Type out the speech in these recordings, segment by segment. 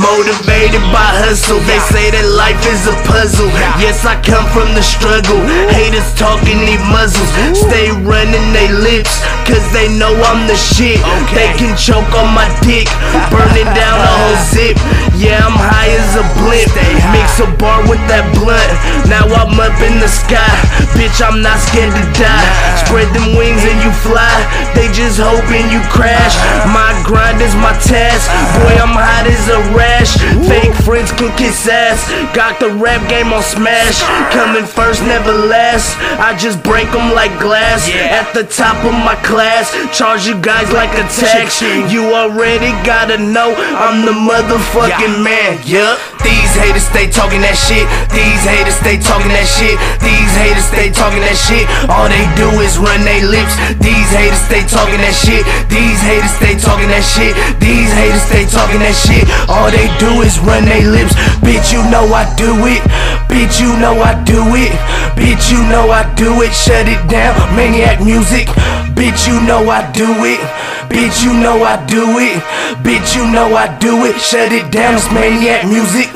Motivated by hustle, they say that life is a puzzle. Yes, I come from the struggle. Haters talking, need muzzles. Stay running they lips, cause they know I'm the shit. They can choke on my dick, burning down a whole zip. Yeah, I'm high as a blimp. Mix a bar with that blunt. Now I'm up in the sky. Bitch, I'm not scared to die. Spread them wings and you fly. They just hoping you crash. My grind is my task. Boy, I'm hot as a rash. Fake friends could kiss ass. Got the rap game on smash. Coming first, never last. I just break them like glass. At the top of my class. Charge you guys like a tax. You already gotta know I'm the motherfucking man. Yup. These haters stay talking that shit. These haters stay talking that shit. These haters stay talking that shit. All they do is run their lips. These haters stay talking that shit. These haters stay talking that shit. These haters stay talking that shit. All they do is run their lips. Bitch, you know I do it. Bitch, you know I do it. Bitch, you know I do it. Shut it down. Maniac music. Bitch, you know I do it. Bitch, you know I do it. Bitch, you know I do it. Shut it down. It's maniac music.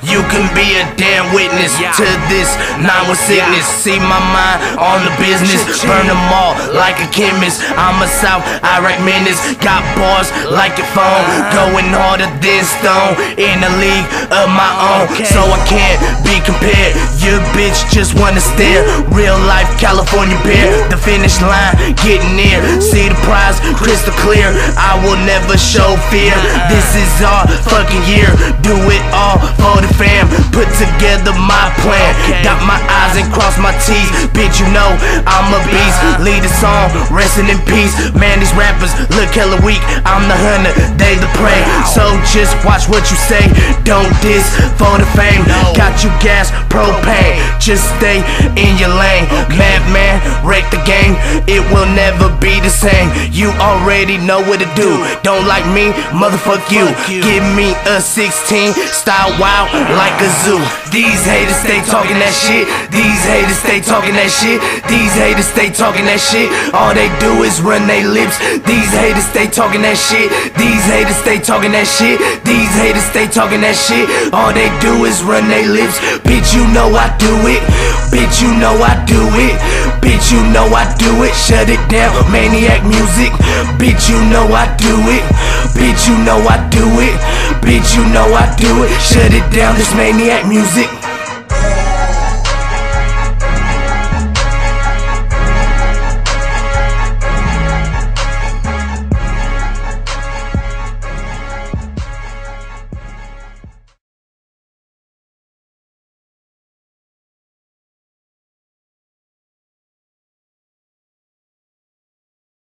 You can be a damn witness to this nine with sickness. See my mind on the business, burn them all like a chemist. I'm a South Iraq menace, got bars like your phone, uh-huh. going harder than stone in a league of my own. So I can't be compared. Your bitch just wanna stare. Real life California bear, the finish line getting near. See the prize crystal clear. I will never show fear. Uh-uh. This is our fucking year. Do it together my plan. Dot my I's and cross my T's. Bitch, you know I'm a beast. Lead the song, resting in peace. Man, these rappers look hella weak. I'm the hunter, they the prey. So just watch what you say. Don't diss for the fame. Got you gas, propane. Just stay in your lane. Madman, wreck the game. It will never be the same. You already know what to do. Don't like me, motherfuck you. Give me a 16, style wild like a zoo. These haters stay talking that shit. These haters stay talking that shit. These haters stay talking that shit. All they do is run their lips. These haters stay talking that shit. These haters stay talking that shit. These haters stay talking that shit. All they do is run their lips. Bitch, you know I do it. Bitch, you know I do it. Bitch, you know I do it. Shut it down, maniac music. Bitch, you know I do it. Bitch, you know I do it. Bitch, you know I do it. Shut it down, this maniac music.